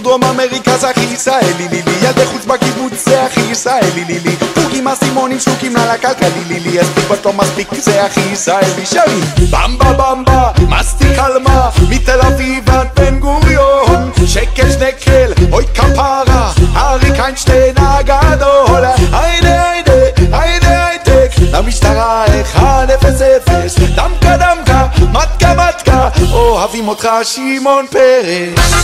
דרום אמריקה זה הכי ישראלי לי לי. ילדי חוץ בקיבוץ זה הכי ישראלי לי לי. פוגים אסימונים שלוקים לה לקלקלי לי לי מספיק בט לא מספיק זה הכי ישראלי. שלי במבה במבה מסטיק עלמה מתל אביב עד בן גוריון. שקל שנקל אוי כפרה. אריק איינשטיין הגדול היידה היידה היידה הייטק למשטרה 1-0-0 דמקה דמקה מתקה מתקה אוהבים אותך שמעון פרס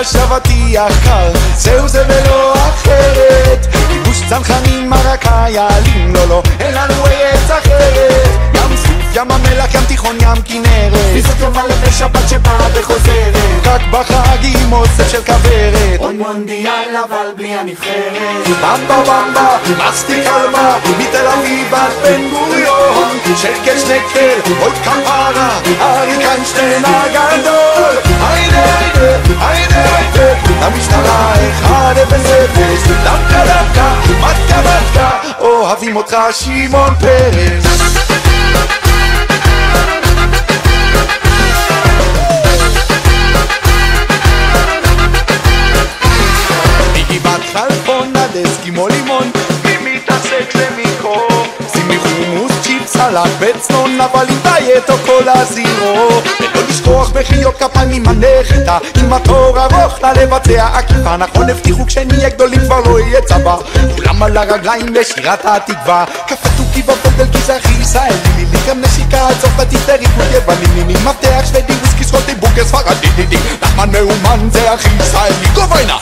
אבטיח קר, זהו זה ולא אחרת. כיבוש צנחנים מרקה יעלים, לא לא, אין לנו ארץ אחרת. ים סוף, ים המלח, ים תיכון, ים כנרת. פיסות יום מלא בשבת שבאה וחוזרת. רק בחג עם אוסף של כוורת. עוד מונדיאל אבל בלי הנבחרת במבה במבה, מסטיק עלמה, מתל אביב עד בן גוריון. שקל שנקל, עוד כפרה, אריק איינשטיין הגדול אוהבים אותך שמעון פרס. מגבעת חלפון חומוס, צ'יפס, סלט וצנון אבל עם דיאט או קולה זירו ולא לשכוח בחיות כפיים עם הנחיתה עם התור ארוך לה לבצע עקיפה. נכון הבטיחו כשנהיה גדולים כבר לא יהיה צבא. כולם על הרגליים לשירת התקווה. כי זה הכי ישראלי לי גם נשיקה צרפתית וריבוד יווני לי מפתח שוודי וויסקי סקוטי בוקר ספרדי נחמן מאומן זה הכי ישראלי גוביינה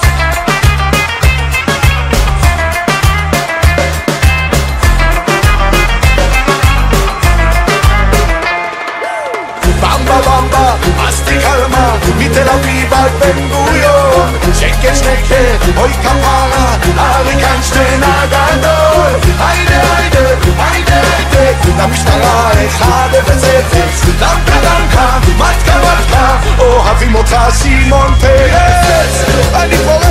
בן גוריון שקר שקר, אוי כפרה, הרי כאן הגדול היידה היידה, היידה היידה, למשטרה אחד אפס אפס דנקה דנקה, מתקה מתקה, אוהבים אותך סימון פרס אני פורס